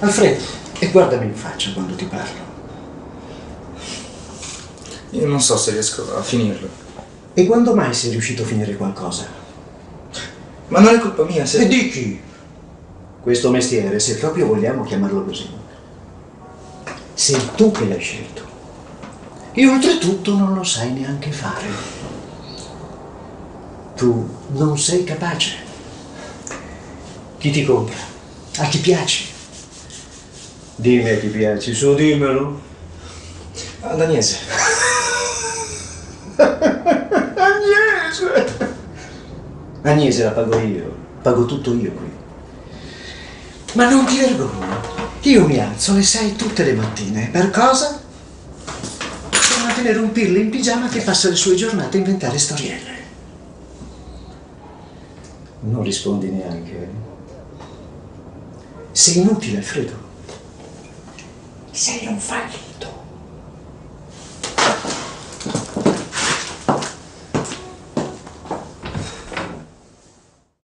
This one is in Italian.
Alfredo, e guardami in faccia quando ti parlo. Io non so se riesco a finirlo. E quando mai sei riuscito a finire qualcosa? Ma non è colpa mia, se... E di chi? Questo mestiere, se proprio vogliamo chiamarlo così, sei tu che l'hai scelto. E oltretutto non lo sai neanche fare. Tu non sei capace. Chi ti compra? A chi piaci? Dimmi a chi piaci, su dimmelo. Ad Agnese. Agnese! Agnese la pago io, pago tutto io qui. Ma non ti vergogni. Io mi alzo alle sei tutte le mattine. Per cosa? Per mantenere un pirlo in pigiama che passa le sue giornate a inventare storielle. Non rispondi neanche. Sei inutile, Alfredo. Sei un fallito.